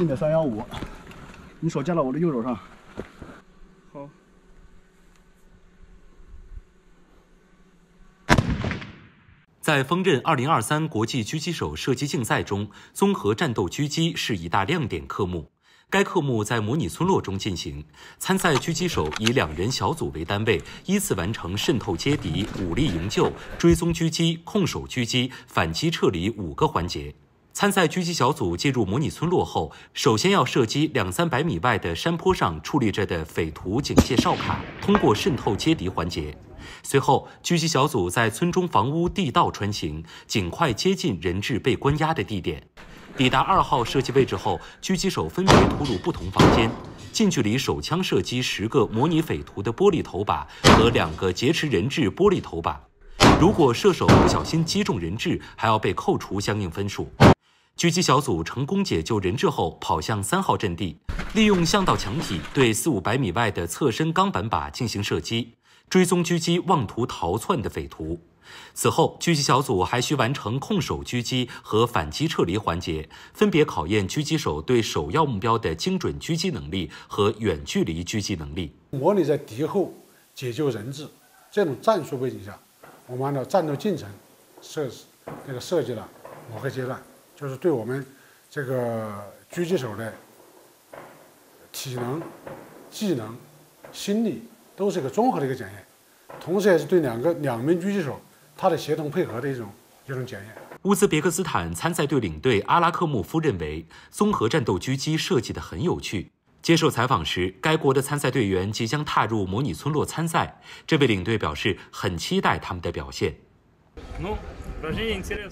近点三幺五，你手架到我的右手上。好。在锋刃二零二三国际狙击手射击竞赛中，综合战斗狙击是一大亮点科目。该科目在模拟村落中进行，参赛狙击手以两人小组为单位，依次完成渗透接敌、武力营救、追踪狙击、控手狙击、反击撤离五个环节。参赛狙击小组进入模拟村落后，首先要射击两三百米外的山坡上矗立着的匪徒警戒哨卡，通过渗透接敌环节。随后，狙击小组在村中房屋地道穿行，尽快接近人质被关押的地点。抵达二号射击位置后，狙击手分别突入不同房间，近距离手枪射击十个模拟匪徒的玻璃头把和两个劫持人质玻璃头把。如果射手不小心击中人质，还要被扣除相应分数。狙击小组成功解救人质后，跑向三号阵地，利用巷道墙体对四五百米外的侧身钢板靶进行射击，追踪狙击妄图逃窜的匪徒。此后，狙击小组还需完成控手狙击和反击撤离环节，分别考验狙击手对首要目标的精准狙击能力和远距离狙击能力。模拟在敌后解救人质这种战术背景下，我们按照战斗进程设这个设计了某个阶段，就是对我们这个狙击手的体能、技能、心理都是一个综合的一个检验，同时也是对两个两名狙击手。他的协同配合的一种一种检验。乌兹别克斯坦参赛队领队阿拉克穆夫认为，综合战斗狙击设计的很有趣。接受采访时，该国的参赛队员即将踏入模拟村落参赛，这位领队表示很期待他们的表现。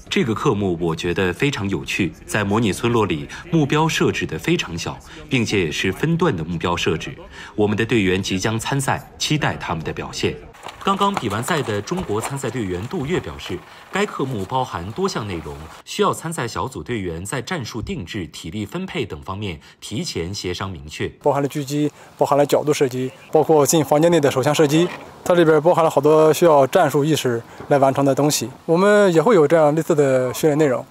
这个科目我觉得非常有趣，在模拟村落里，目标设置的非常小，并且也是分段的目标设置。我们的队员即将参赛，期待他们的表现。刚刚比完赛的中国参赛队员杜月表示，该科目包含多项内容，需要参赛小组队员在战术定制、体力分配等方面提前协商明确。包含了狙击，包含了角度射击，包括进房间内的手枪射击，它里边包含了好多需要战术意识来完成的东西。我们也会有这样类似的训练内容，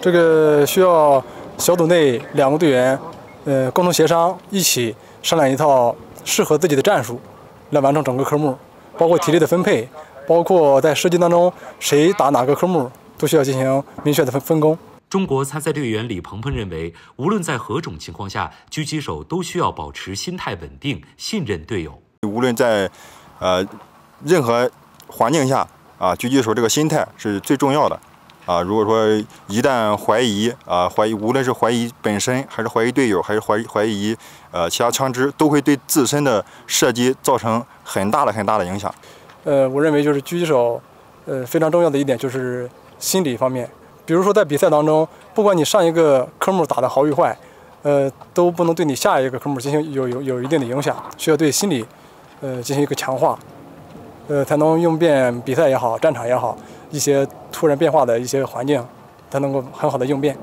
这个需要小组内两个队员，呃，共同协商，一起商量一套适合自己的战术，来完成整个科目。包括体力的分配，包括在射击当中谁打哪个科目，都需要进行明确的分分工。中国参赛队员李鹏鹏认为，无论在何种情况下，狙击手都需要保持心态稳定，信任队友。无论在呃任何环境下啊，狙击手这个心态是最重要的啊。如果说一旦怀疑啊，怀疑无论是怀疑本身，还是怀疑队友，还是怀疑怀疑呃其他枪支，都会对自身的射击造成。很大的很大的影响，呃，我认为就是狙击手，呃，非常重要的一点就是心理方面。比如说在比赛当中，不管你上一个科目打得好与坏，呃，都不能对你下一个科目进行有有有一定的影响，需要对心理，呃，进行一个强化，呃，才能应变比赛也好，战场也好，一些突然变化的一些环境，它能够很好的应变。